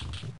you